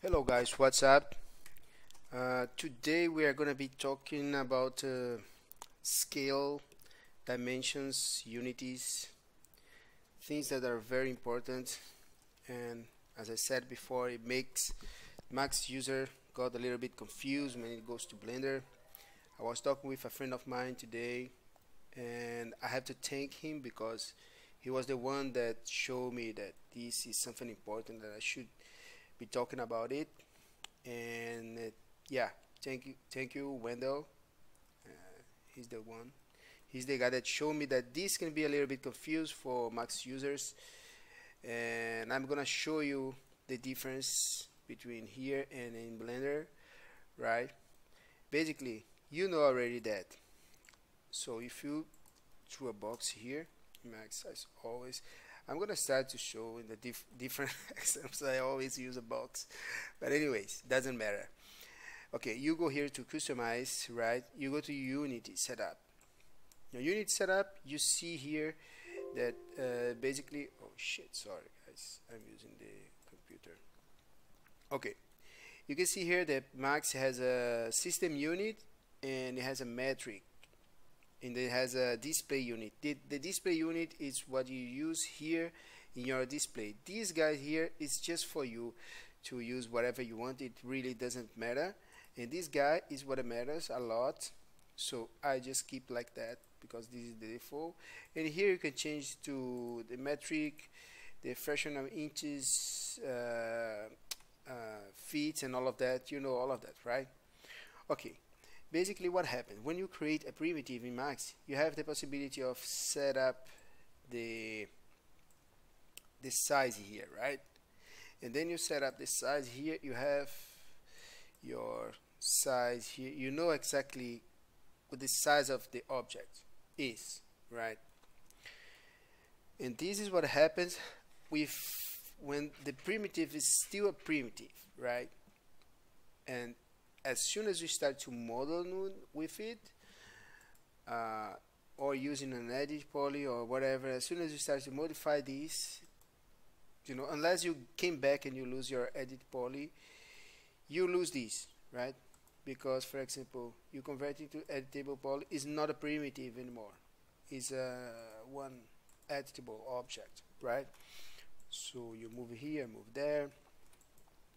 Hello guys, what's up? Uh, today we are going to be talking about uh, scale, dimensions, unities, things that are very important and as I said before it makes Max user got a little bit confused when it goes to Blender. I was talking with a friend of mine today and I have to thank him because he was the one that showed me that this is something important that I should be talking about it. And uh, yeah thank you thank you Wendell. Uh, he's the one. He's the guy that showed me that this can be a little bit confused for Max users. And I'm gonna show you the difference between here and in Blender right? Basically you know already that. So if you through a box here Max as always I'm gonna start to show in the dif different examples. I always use a box. But anyways doesn't matter. Okay you go here to customize right? You go to unity setup. Now unity setup you see here that uh, basically oh shit sorry guys. I'm using the computer. Okay. You can see here that Max has a system unit and it has a metric and it has a display unit. The, the display unit is what you use here in your display. This guy here is just for you to use whatever you want. It really doesn't matter. And this guy is what matters a lot. So I just keep like that because this is the default. And here you can change to the metric the fraction of inches uh, uh, feet and all of that. You know all of that right? Okay basically what happens when you create a primitive in Max you have the possibility of set up the the size here right? And then you set up the size here. You have your size here. You know exactly what the size of the object is right? And this is what happens with when the primitive is still a primitive right? And as soon as you start to model with it uh, or using an edit poly or whatever as soon as you start to modify this you know unless you came back and you lose your edit poly you lose this right? Because for example you convert it to editable poly is not a primitive anymore. Is a one editable object right? So you move here move there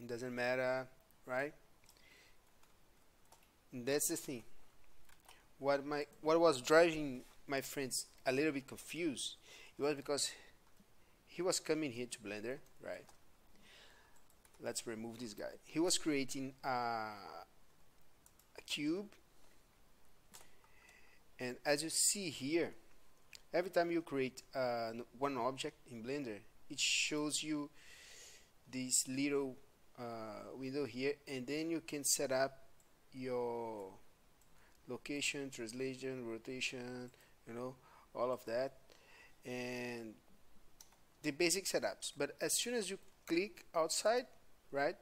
it doesn't matter right that's the thing. What my what was driving my friends a little bit confused it was because he was coming here to blender right? Let's remove this guy. He was creating a, a cube. And as you see here every time you create uh, one object in blender it shows you this little uh, window here and then you can set up your location translation rotation you know all of that. And the basic setups. But as soon as you click outside right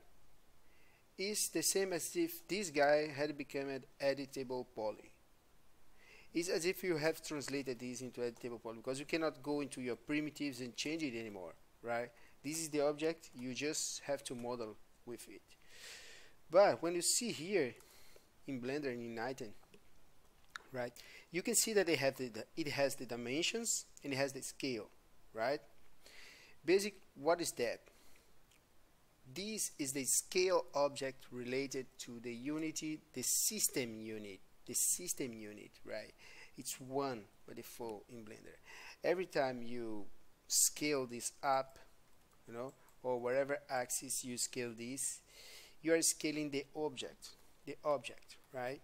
it's the same as if this guy had become an editable poly. It's as if you have translated this into editable poly because you cannot go into your primitives and change it anymore right? This is the object you just have to model with it. But when you see here in Blender and in Item, right? You can see that they have the, the, it has the dimensions and it has the scale, right? Basic, what is that? This is the scale object related to the unity, the system unit, the system unit, right? It's one by default in Blender. Every time you scale this up, you know, or whatever axis you scale this, you are scaling the object, the object, right?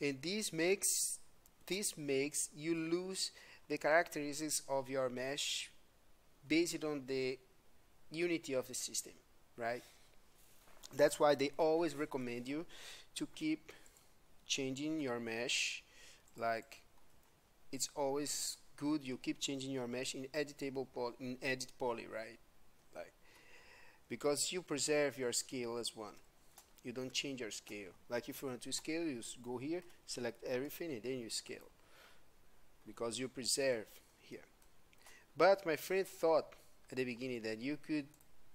And this makes this makes you lose the characteristics of your mesh based on the unity of the system, right? That's why they always recommend you to keep changing your mesh like it's always good you keep changing your mesh in editable poly in edit poly right like because you preserve your scale as one you don't change your scale. Like if you want to scale you go here select everything and then you scale. Because you preserve here. But my friend thought at the beginning that you could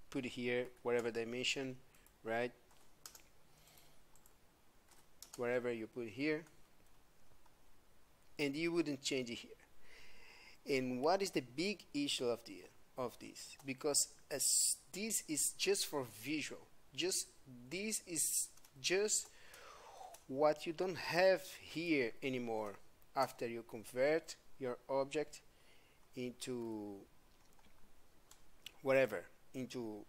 put here whatever dimension right? Wherever you put here. And you wouldn't change it here. And what is the big issue of the of this? Because as this is just for visual just this is just what you don't have here anymore. After you convert your object into whatever into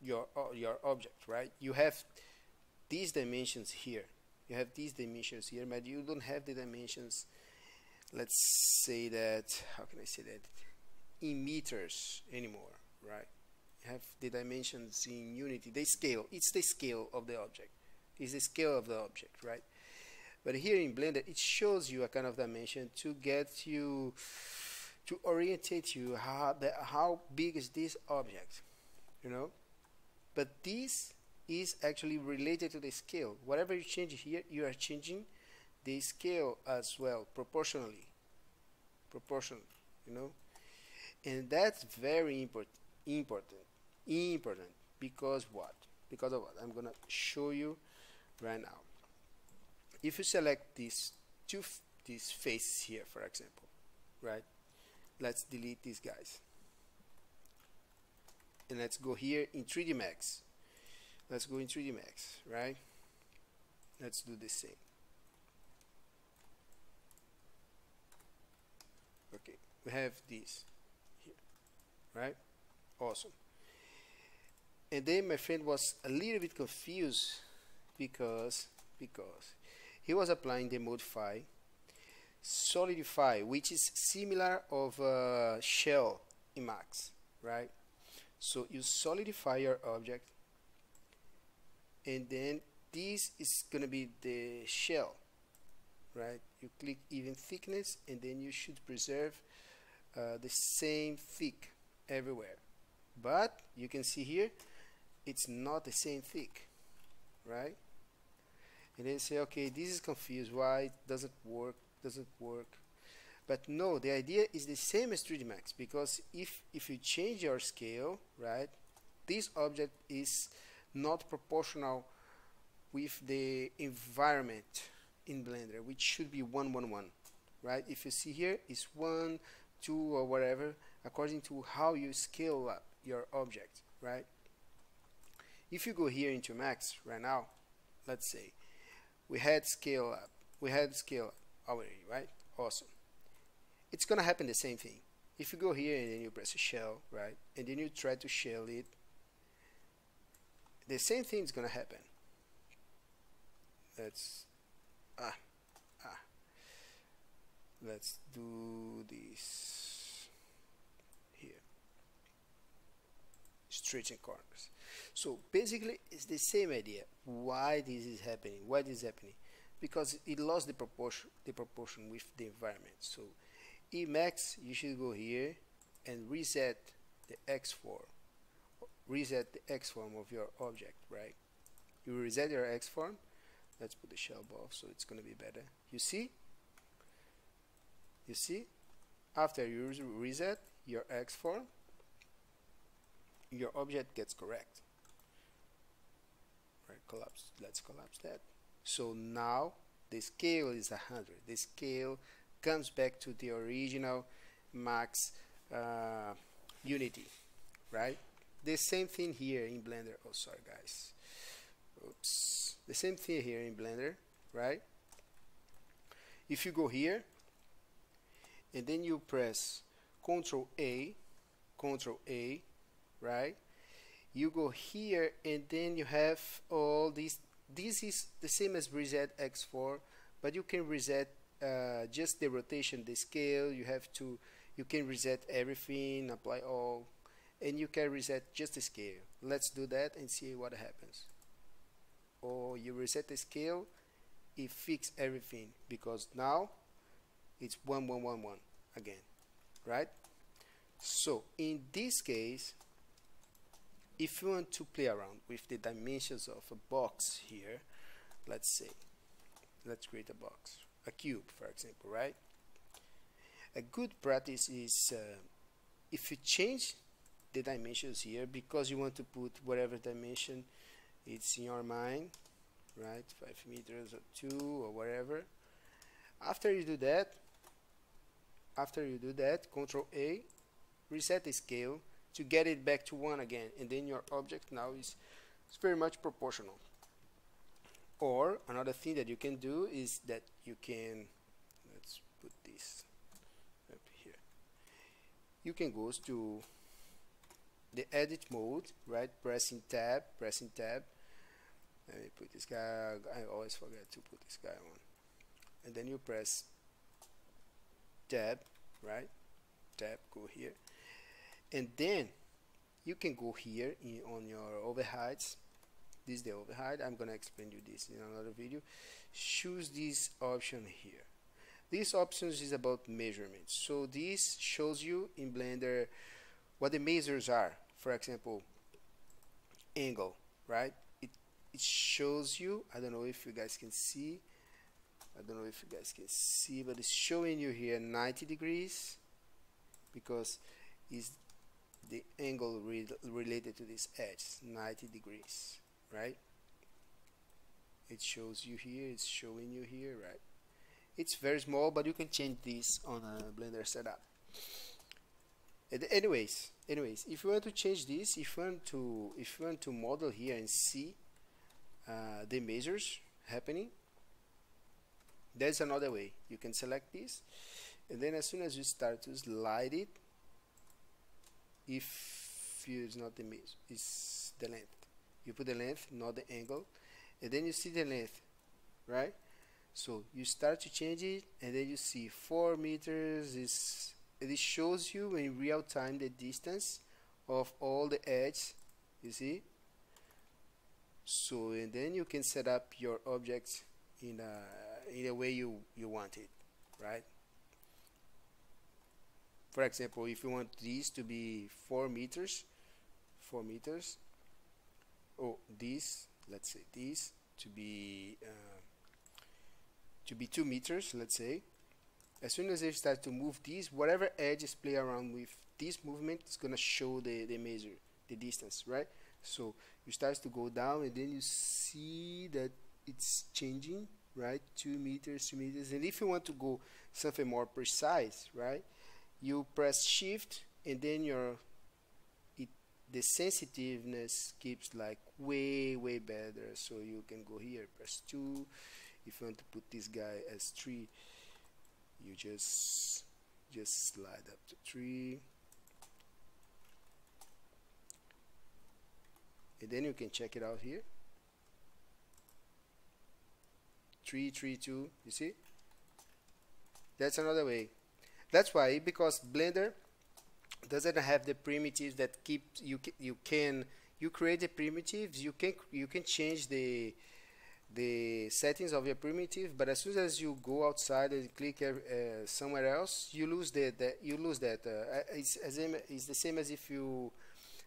your uh, your object right? You have these dimensions here. You have these dimensions here but you don't have the dimensions let's say that how can I say that? In meters anymore right have the dimensions in unity. They scale. It's the scale of the object. It's the scale of the object right? But here in blender it shows you a kind of dimension to get you to orientate you how the, how big is this object you know? But this is actually related to the scale. Whatever you change here you are changing the scale as well proportionally. Proportionally you know? And that's very important important important. Because what? Because of what? I'm gonna show you right now. If you select these two these faces here for example right? Let's delete these guys. And let's go here in 3D Max. Let's go in 3D Max right? Let's do the same. Okay we have this here right? Awesome and then my friend was a little bit confused because because he was applying the modify solidify which is similar of a shell in max right? So you solidify your object and then this is gonna be the shell right? You click even thickness and then you should preserve uh, the same thick everywhere. But you can see here it's not the same thick right? And then say okay this is confused why it doesn't work doesn't work. But no the idea is the same as 3D Max because if if you change your scale right this object is not proportional with the environment in Blender which should be 111 right? If you see here it's 1 2 or whatever according to how you scale up your object right if you go here into max right now let's say we had scale up. We had scale up already right? Awesome. It's gonna happen the same thing. If you go here and then you press shell right and then you try to shell it the same thing is gonna happen. Let's ah ah. Let's do this here. Stretching corners so basically it's the same idea. Why this is happening? Why this is happening? Because it lost the proportion the proportion with the environment. So Emax you should go here and reset the XForm reset the XForm of your object right? You reset your XForm. Let's put the shell above so it's gonna be better. You see? You see? After you reset your XForm your object gets correct right collapse let's collapse that. So now the scale is 100 the scale comes back to the original max uh, unity right? The same thing here in blender. Oh sorry guys. Oops. The same thing here in blender right? If you go here and then you press Ctrl A Ctrl A right you go here and then you have all these this is the same as reset XForm but you can reset uh, just the rotation the scale you have to you can reset everything apply all and you can reset just the scale. Let's do that and see what happens. Or you reset the scale it fix everything because now it's 1111 again right? So in this case if you want to play around with the dimensions of a box here let's say let's create a box a cube for example right? A good practice is uh, if you change the dimensions here because you want to put whatever dimension it's in your mind right? 5 meters or 2 or whatever. After you do that after you do that control A reset the scale to get it back to 1 again and then your object now is it's very much proportional. Or another thing that you can do is that you can let's put this up here. You can go to the edit mode right? Pressing tab pressing tab. Let me put this guy I always forget to put this guy on. And then you press tab right? Tab go here and then you can go here in, on your overhides this is the overhide I'm gonna explain you this in another video. Choose this option here. This options is about measurements. So this shows you in blender what the measures are. For example angle right? It it shows you I don't know if you guys can see I don't know if you guys can see but it's showing you here 90 degrees because is the angle re related to this edge 90 degrees right? It shows you here it's showing you here right? It's very small but you can change this on a blender setup. And anyways anyways if you want to change this if you want to if you want to model here and see uh, the measures happening there's another way. You can select this and then as soon as you start to slide it if it's not the measure it's the length. You put the length not the angle and then you see the length right? So you start to change it and then you see 4 meters is it shows you in real time the distance of all the edges you see? So and then you can set up your objects in a in a way you you want it right for example if you want these to be 4 meters 4 meters oh this let's say this to be uh, to be 2 meters let's say as soon as you start to move these whatever edges play around with this movement is gonna show the, the measure the distance right? So you start to go down and then you see that it's changing right? 2 meters 2 meters and if you want to go something more precise right you press shift and then your it the sensitiveness keeps like way way better. So you can go here press 2 if you want to put this guy as 3 you just just slide up to 3 and then you can check it out here. 3 3 2 you see? That's another way that's why because Blender doesn't have the primitives that keep you you can you create the primitives you can you can change the the settings of your primitive but as soon as you go outside and click uh, somewhere else you lose the, the you lose that uh, it's, it's the same as if you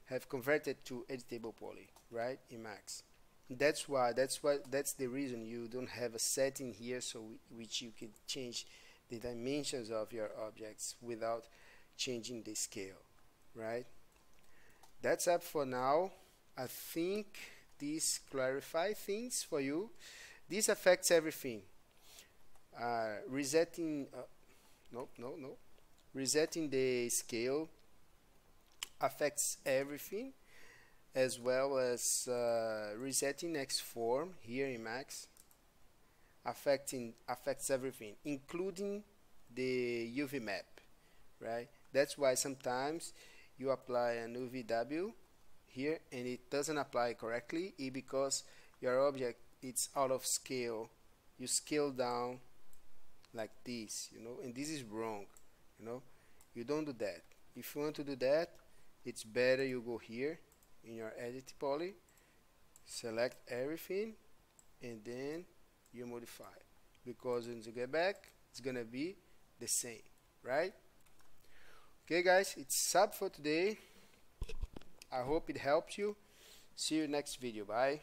have converted to editable poly right in max that's why that's why that's the reason you don't have a setting here so which you can change the dimensions of your objects without changing the scale right? That's up for now. I think this clarify things for you. This affects everything. Uh, resetting uh, no no no resetting the scale affects everything as well as uh, resetting XForm here in Max affecting affects everything including the UV map right? That's why sometimes you apply an UVW here and it doesn't apply correctly because your object it's out of scale. You scale down like this you know and this is wrong you know? You don't do that. If you want to do that it's better you go here in your edit poly select everything and then you modify. Because when you get back it's gonna be the same right? Okay guys it's sub for today. I hope it helped you. See you next video. Bye